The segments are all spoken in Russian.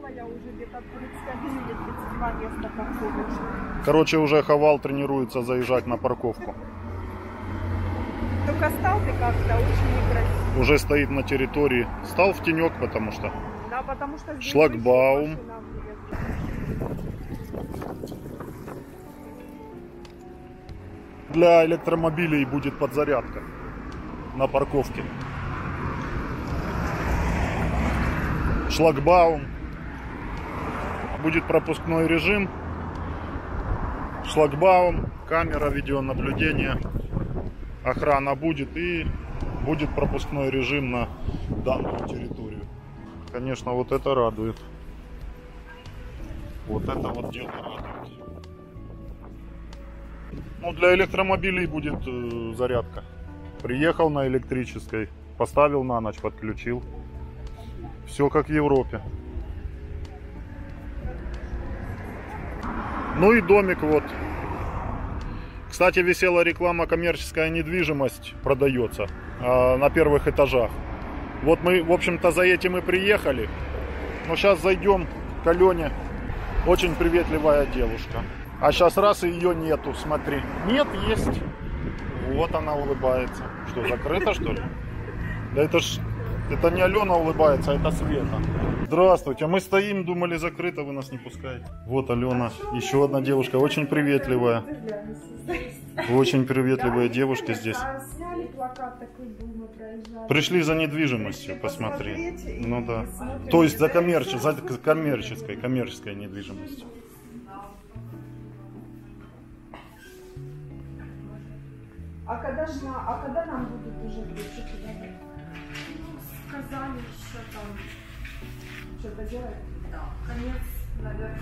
Посчитала я уже где-то 31 или 32 места парковочных. Короче, уже Хавал тренируется заезжать на парковку. Только стал ты как-то очень некрасиво. Уже стоит на территории. Стал в тенек, потому что Да, потому что здесь Шлагбаум. для электромобилей будет подзарядка на парковке. Шлагбаум. Будет пропускной режим. Шлагбаум, камера видеонаблюдения. Охрана будет и будет пропускной режим на данную территорию. Конечно, вот это радует. Вот это вот дело радует. Ну, для электромобилей будет э, зарядка. Приехал на электрической, поставил на ночь, подключил. Все как в Европе. Ну и домик вот. Кстати, висела реклама коммерческая недвижимость продается а, на первых этажах. Вот мы, в общем-то, за этим и приехали. Но сейчас зайдем к Алене. Очень приветливая девушка. А сейчас раз и ее нету, смотри. Нет, есть. Вот она улыбается. Что, закрыто что ли? Да это ж... Это не Алена улыбается, а это Света. Здравствуйте. Мы стоим, думали закрыто, вы нас не пускаете. Вот Алена, еще одна девушка, очень приветливая. Очень приветливая девушка здесь. А. Пришли за недвижимостью посмотреть. посмотреть и Ну да. То есть за, коммерче, за коммерческой, коммерческой недвижимостью. А когда, ж а когда нам будут уже ближе туда? Сказали еще там, Что-то делать? да, конец, наверное.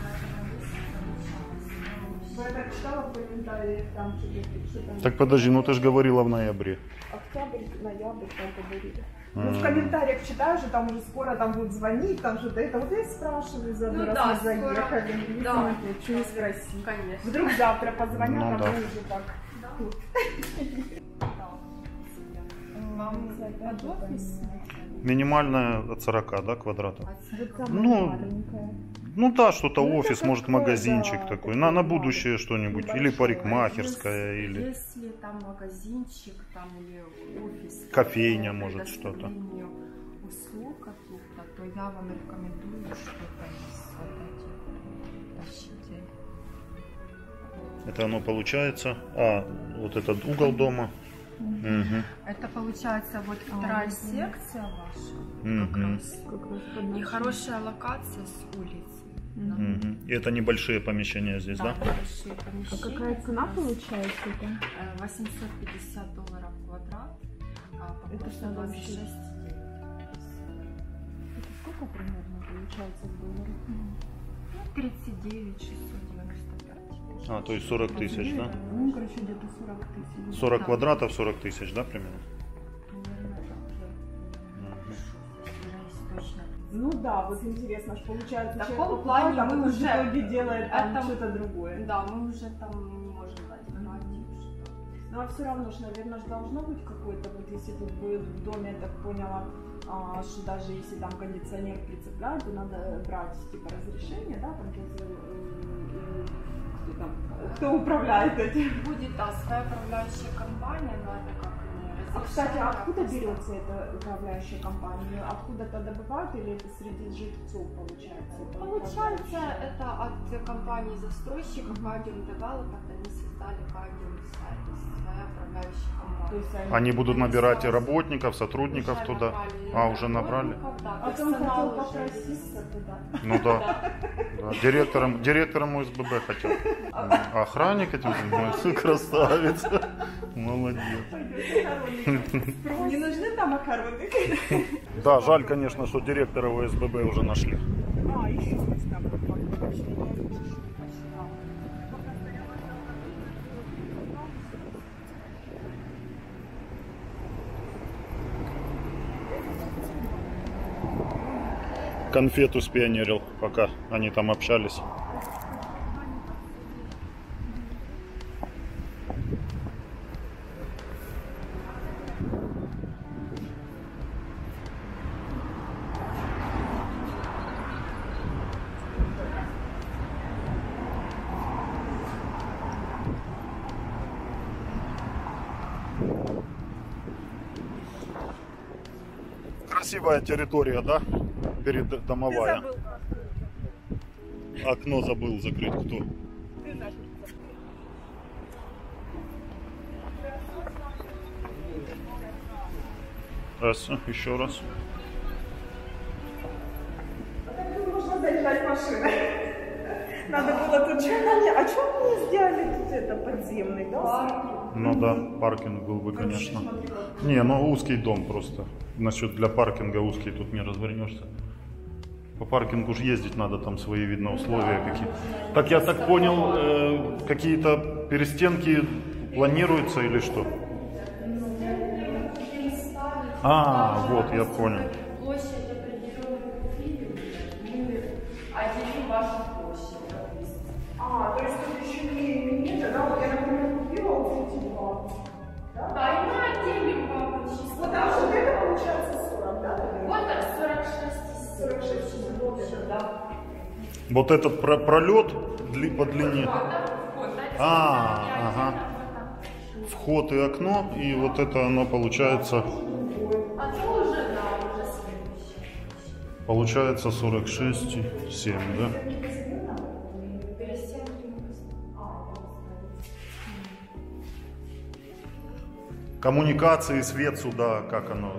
Бо Я так читала в комментариях, там что-то, что там. Так подожди, ну ты же говорила в ноябре. Октябрь, ноябрь, там говорили. Ну, в комментариях читаю, что там уже скоро там будут звонить, там что-то это. Вот я спрашиваю, за Ну раз да, мы скоро. заехали, не Да. что не спросить. Конечно. Вдруг завтра позвонят, Ну а да. мы уже так. Да. Вам под офис? Минимальная от 40, да, квадратов? Вот самая Ну, маленькая. Ну да, что-то Ну, офис, может такое, магазинчик да, такой. На, на будущее что-нибудь. Или Небольшое. парикмахерская, Если- или... Если там магазинчик, там или офис. Кофейня, может, что-то. услуг каких-то, то я вам рекомендую что-то из тащите. Это оно получается. А, вот этот угол дома. Это получается вот вторая секция ваша. Как Мгм. раз. Как раз И хорошая локация с улицы. Да. Мгм. И это небольшие помещения здесь, да? большие А помещения. какая цена получается там? Э, 850 долларов в квадрат, а Это что вообще? 26 Это сколько примерно получается в долларах? Ну, 39 695. А, то есть 40 тысяч, да? Ну, короче, где-то 40 тысяч. 40 Да. квадратов, 40 тысяч, да, примерно? Же. Ну да, вот интересно, что получается, В таком плане а мы потом в уже- итоге делает там это- что-то другое. Да, мы уже там не можем что... Ну а все равно ж, наверное, ж должно быть какое-то, вот если тут будет в доме, я так поняла, а, что даже если там кондиционер прицепляют, то надо брать типа разрешение, да, там там, кто управляет этим. Будет, да, своя управляющая компания, но это как А, кстати, разрешение, откуда просто- берется эта управляющая компания? Откуда-то добывают или это среди жильцов получается? это Получается, это от компании застройщика Кадиум Development, они создали Кадиум Service, Они будут набирать сразу- работников, сотрудников Уже туда. набрали А, уже набрали? Да, А персонал хотел попроситься туда. Ну да. да. Директором, директором УСББ хотел. А охранник этим занимается. Красавец. Молодец. Не нужны там макароны? Да, жаль, конечно, что директора УСББ уже нашли. А, еще там конфету спионерил, пока они там общались. Красивая территория, да? Перед домовая. Окно забыл закрыть кто? Раз, еще раз. Можно заезжать машины. Надо было тут же... А что мы не сделали тут это подземный, да? Ну да, паркинг был бы, конечно. Не, ну узкий дом просто. Насчет для паркинга узкий тут не развернешься. По паркингу же ездить надо, там свои, видно, условия какие. Так я так понял, э, какие-то перестенки планируются или что? А, вот, я понял. Вот этот про- пролет по длине. А, ага. Вход и окно, и вот это оно получается, А получается 46, 7, да? Перестенки Коммуникации, свет сюда, как оно?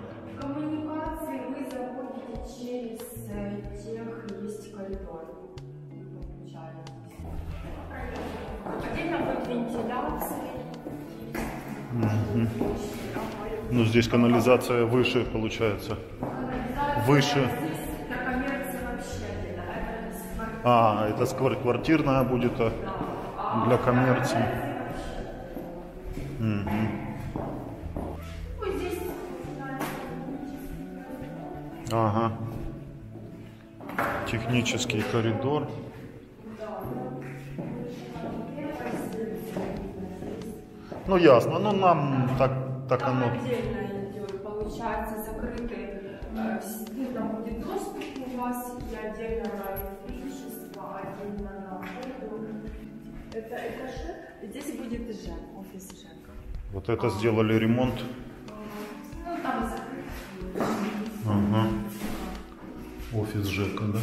Вентиляция. Ну, здесь канализация выше, получается. Канализация. Выше. А, это квартирная будет а, для коммерции. Здесь Ага. Технический коридор. Ну ясно, ну нам так, так Там оно. отдельно идет, получается, закрытый. э, там будет доступ у вас и отдельно на электричество, отдельно на воду. Это этажи? Здесь будет ЖЭК, офис ЖЭКа. Вот это сделали ремонт. Ну, там закрытый. Ага. Офис ЖЭКа, да?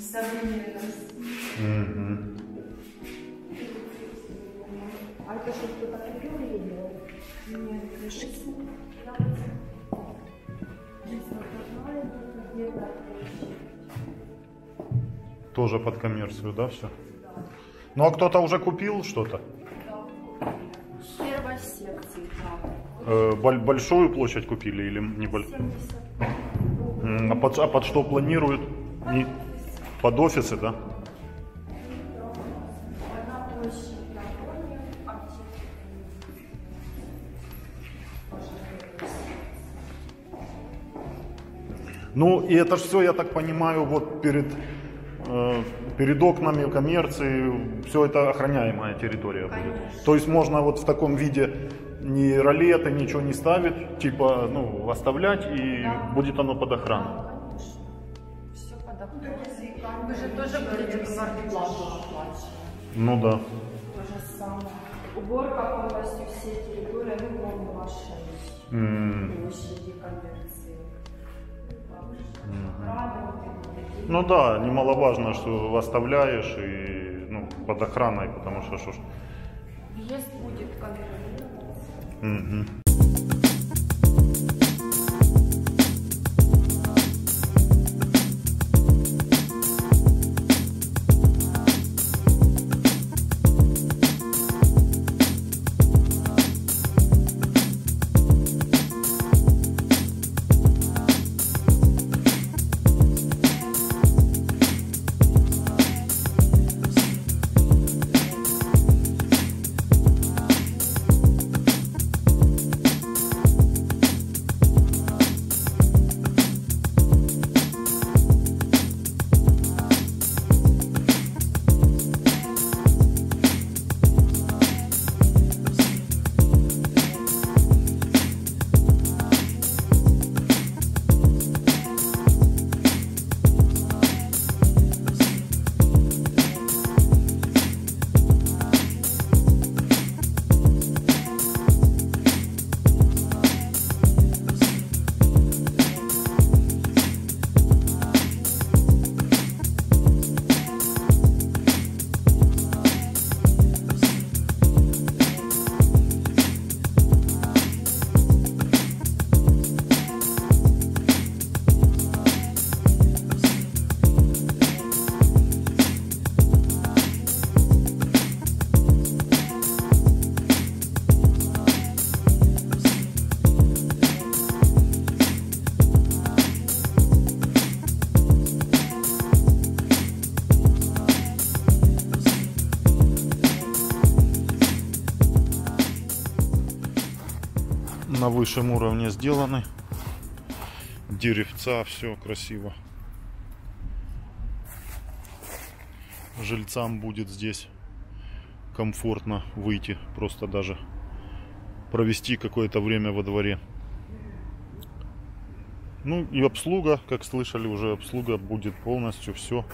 Современность. Мгм. Тоже под коммерцию, да, все? Ну а кто-то уже купил что-то? Первой секции, да. Э, боль- большую площадь купили или небольшую? 70. А под, а под что планируют? Не- под офисы, да? Одна площадь Ну и это же все, я так понимаю, вот перед, э, перед окнами коммерции, все это охраняемая территория будет. Конечно. То есть можно вот в таком виде ни ролеты, ничего не ставить, типа, ну, оставлять, и Да. будет оно под охраной. Да, конечно. Все под охраной. Вы же тоже будете квартплату оплачивать. Ну да. То же самое. Уборка полностью всей территории, ну, кроме вашей М, площади коммерции. Ну да, немаловажно, что оставляешь и ну, под охраной, потому что что ж. Въезд будет контролироваться. Мгм. На высшем уровне сделаны. Деревца, все красиво. Жильцам будет здесь комфортно выйти, просто даже провести какое-то время во дворе. Ну и обслуга, как слышали, уже обслуга будет полностью все.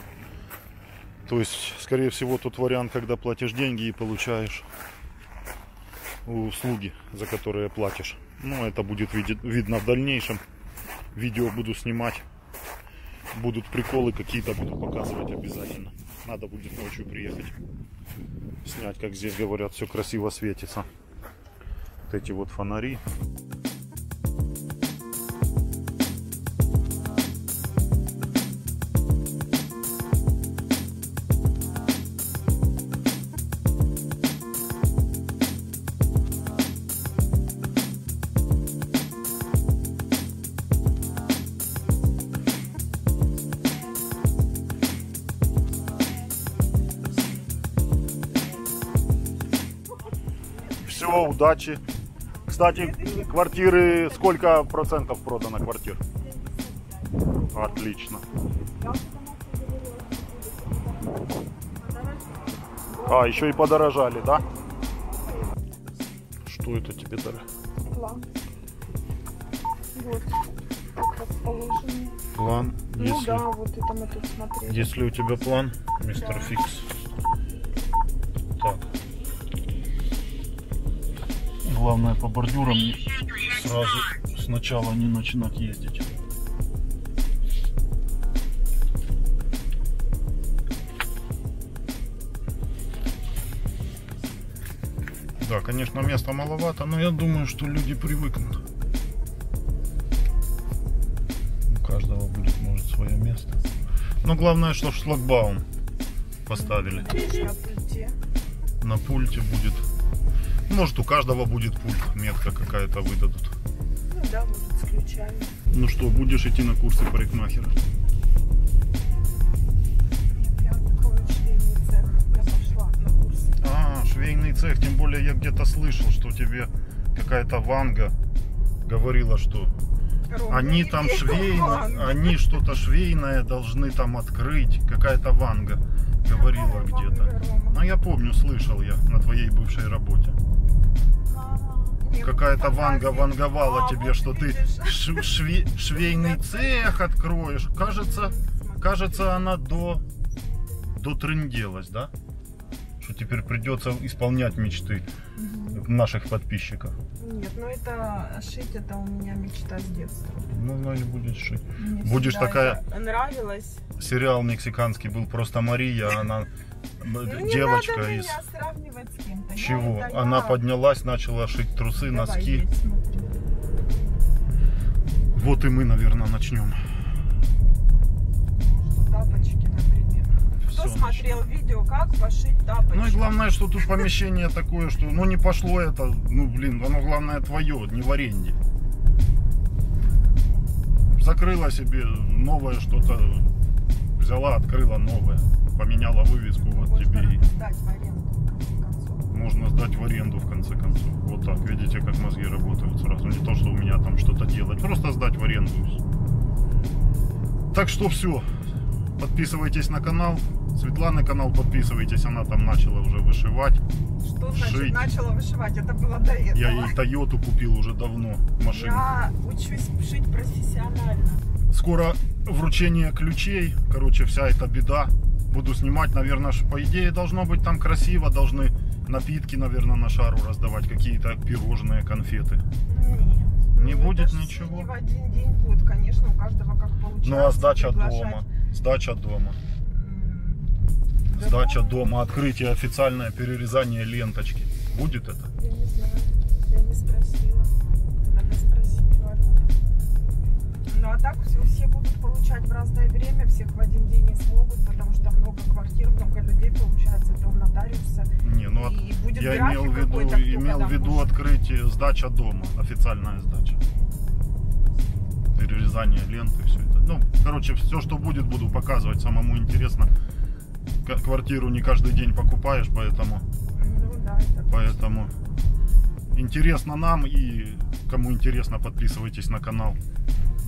То есть, скорее всего, тут вариант, когда платишь деньги и получаешь услуги, за которые платишь. Ну, это будет видно в дальнейшем. Видео буду снимать. Будут приколы какие-то буду показывать обязательно. Надо будет ночью приехать. Снять, как здесь говорят, все красиво светится. Вот эти вот фонари. Все, удачи. Кстати, квартиры, сколько процентов продано квартир? Отлично. А, еще и подорожали, да? Что это тебе дали? План. Вот. Как. План. Ну Если, да, вот это мы тут смотрели. если у тебя план, мистер Да. Фикс. Главное по бордюрам сразу сначала не начинать ездить. Да, конечно, места маловато, но я думаю, что люди привыкнут. У каждого будет, может, свое место. Но главное, что шлагбаум поставили. На пульте будет. Может, у каждого будет пульт, метка какая-то выдадут. Ну да, вот с ключами. Ну что, будешь идти на курсы парикмахера? Нет, я открою швейный цех. Я пошла на курс. А, швейный цех, тем более я где-то слышал, что тебе какая-то Ванга говорила, что Они там швейные, они что-то швейное должны там открыть. Какая-то Ванга говорила где-то. Ну я помню, слышал я на твоей бывшей работе. Какая-то Ванга ванговала тебе, что ты швейный цех откроешь. Кажется, кажется, она до до трынделась, да? Что теперь придется исполнять мечты Мгм. наших подписчиков. Нет, ну это шить это у меня мечта с детства. Ну, значит, будешь шить. Мне Будешь такая- Нравилось. Сериал мексиканский был просто Мария, она Ну, б- не девочка надо из сравнивать с кем-то. Чего? Она я. поднялась, начала шить трусы, Давай, носки. Вот и мы, наверное, начнем. Смотрел видео, как пошить тапочки? Ну и главное, что тут помещение такое, что ну не пошло это, ну блин, оно главное твое, не в аренде. Закрыла себе новое что-то, взяла, открыла новое, поменяла вывеску, вот Можно тебе и сдать в аренду, можно сдать в аренду в конце концов. Вот так, видите, как мозги работают сразу. Не то, что у меня там что-то делать, просто сдать в аренду. Так что все, подписывайтесь на канал. Светланы канал подписывайтесь, она там начала уже вышивать. Что значит Шить. начала вышивать? Это было до этого. Я ей Тойоту купил уже давно, машину. Я учусь шить профессионально. Скоро вручение ключей, короче, вся эта беда. Буду снимать, наверное, по идее должно быть там красиво, должны напитки, наверное, на шару раздавать, какие-то пирожные, конфеты. Нет. Не Ну, будет ничего? Не в один день будет, конечно, у каждого как получается. Ну а сдача приглашать. дома, сдача дома, сдача дома, открытие официальное перерезание ленточки. Будет это? Я не знаю, я не спросила. Надо спросить Валеру. Ну а так все, все будут получать в разное время, всех в один день не смогут, потому что много квартир, много людей получается, это у нотариуса. Не, ну от- И будет я имел в виду, имел в виду может. открытие сдача дома, официальная сдача. Перерезание ленты, все это. Ну, короче, все, что будет, буду показывать. Самому интересно. Квартиру не каждый день покупаешь, поэтому, Ну да, поэтому интересно нам и Кому интересно, подписывайтесь на канал.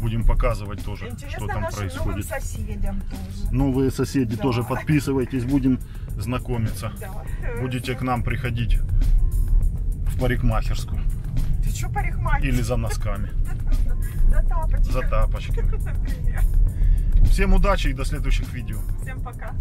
Будем показывать тоже, что Интересно там нашим новым происходит. соседям тоже. Новые соседи Да. тоже подписывайтесь, будем знакомиться. Да. Будете к нам приходить в парикмахерскую Ты что парикмахер? или за носками, За тапочки. за тапочки. Привет. Всем удачи и до следующих видео. Всем пока.